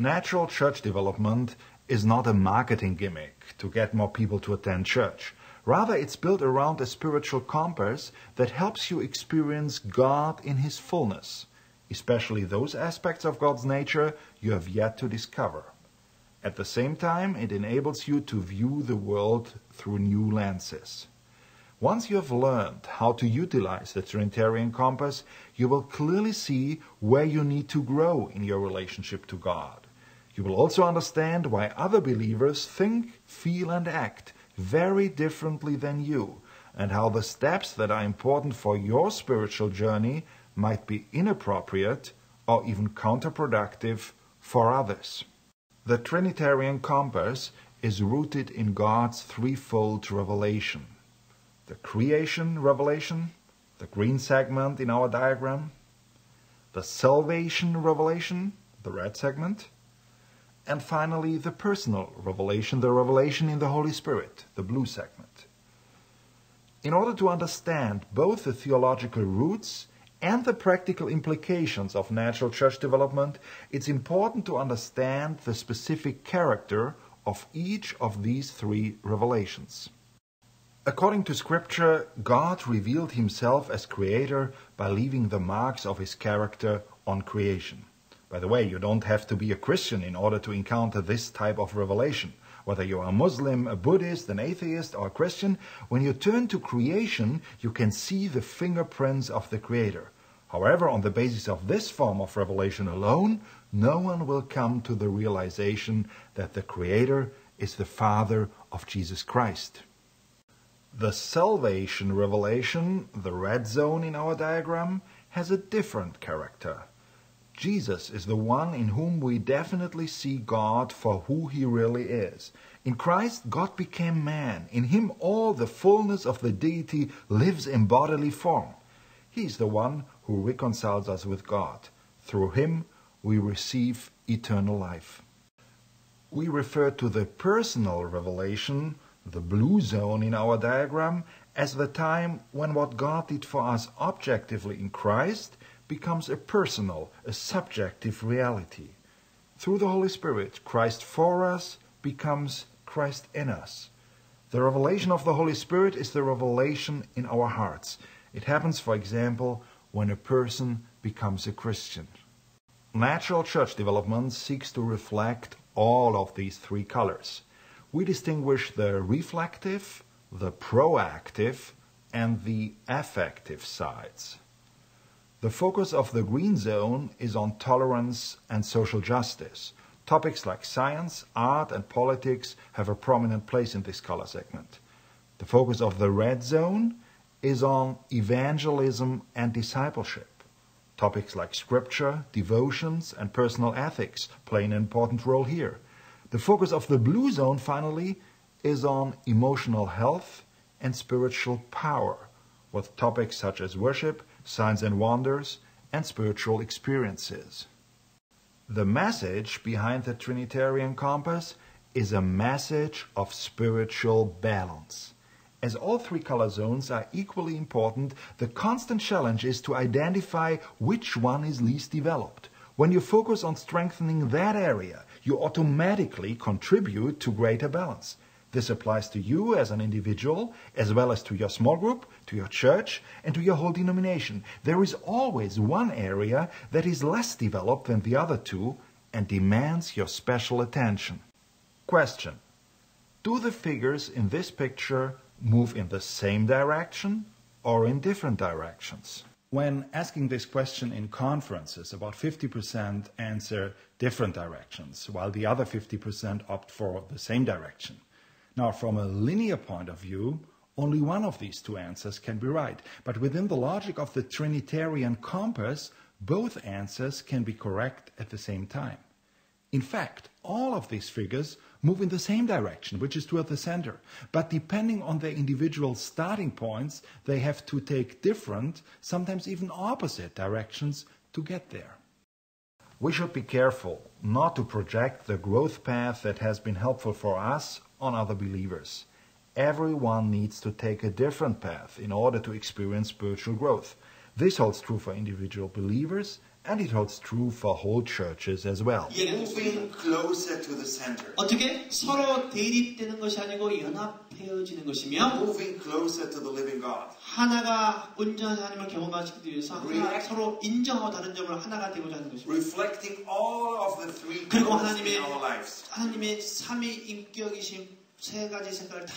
Natural church development is not a marketing gimmick to get more people to attend church. Rather, it's built around a spiritual compass that helps you experience God in His fullness, especially those aspects of God's nature you have yet to discover. At the same time, it enables you to view the world through new lenses. Once you have learned how to utilize the Trinitarian compass, you will clearly see where you need to grow in your relationship to God. You will also understand why other believers think, feel, and act very differently than you, and how the steps that are important for your spiritual journey might be inappropriate or even counterproductive for others. The Trinitarian compass is rooted in God's threefold revelation. The creation revelation, the green segment in our diagram, the salvation revelation, the red segment, and finally the personal revelation, the revelation in the Holy Spirit, the blue segment. In order to understand both the theological roots and the practical implications of natural church development, it's important to understand the specific character of each of these three revelations. According to Scripture, God revealed himself as creator by leaving the marks of his character on creation. By the way, you don't have to be a Christian in order to encounter this type of revelation. Whether you are a Muslim, a Buddhist, an atheist, or a Christian, when you turn to creation, you can see the fingerprints of the Creator. However, on the basis of this form of revelation alone, no one will come to the realization that the Creator is the Father of Jesus Christ. The salvation revelation, the red zone in our diagram, has a different character. Jesus is the one in whom we definitely see God for who he really is. In Christ, God became man. In him, all the fullness of the deity lives in bodily form. He is the one who reconciles us with God. Through him, we receive eternal life. We refer to the personal revelation, the blue zone in our diagram, as the time when what God did for us objectively in Christ becomes a personal, a subjective reality. Through the Holy Spirit, Christ for us becomes Christ in us. The revelation of the Holy Spirit is the revelation in our hearts. It happens, for example, when a person becomes a Christian. Natural church development seeks to reflect all of these three colors. We distinguish the reflective, the proactive, and the affective sides. The focus of the Green Zone is on tolerance and social justice. Topics like science, art, and politics have a prominent place in this color segment. The focus of the Red Zone is on evangelism and discipleship. Topics like scripture, devotions, and personal ethics play an important role here. The focus of the Blue Zone, finally, is on emotional health and spiritual power, with topics such as worship, signs and wonders, and spiritual experiences. The message behind the Trinitarian compass is a message of spiritual balance. As all three color zones are equally important, the constant challenge is to identify which one is least developed. When you focus on strengthening that area, you automatically contribute to greater balance. This applies to you as an individual, as well as to your small group, to your church, and to your whole denomination. There is always one area that is less developed than the other two and demands your special attention. Question. Do the figures in this picture move in the same direction or in different directions? When asking this question in conferences, about 50% answer different directions, while the other 50% opt for the same direction. Now, from a linear point of view, only one of these two answers can be right. But within the logic of the Trinitarian compass, both answers can be correct at the same time. In fact, all of these figures move in the same direction, which is toward the center. But depending on their individual starting points, they have to take different, sometimes even opposite directions to get there. We should be careful not to project the growth path that has been helpful for us on other believers. Everyone needs to take a different path in order to experience spiritual growth. This holds true for individual believers And it holds true for whole churches as well. 있습니다. Moving closer to the center. 어떻게 서로 대립되는 것이 아니고 연합해지는 것이며 Moving closer to the living God. 하나가 온전한 하나님을 경험하시기 위해서 하나, 서로 인정하고 다른 점을 하나가 되고자 하는 것입니다. Reflecting all of the three 그리고 하나님의 in our lives. 하나님의 삼위 인격이신 세 가지 색깔을 다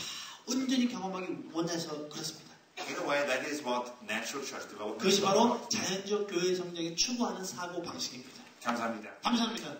온전히 경험하기 원해서 그렇습니다. In a way, that is what natural church development 그것이 is 바로. 자연적 교회 성장이 추구하는 사고 방식입니다. 감사합니다. 감사합니다.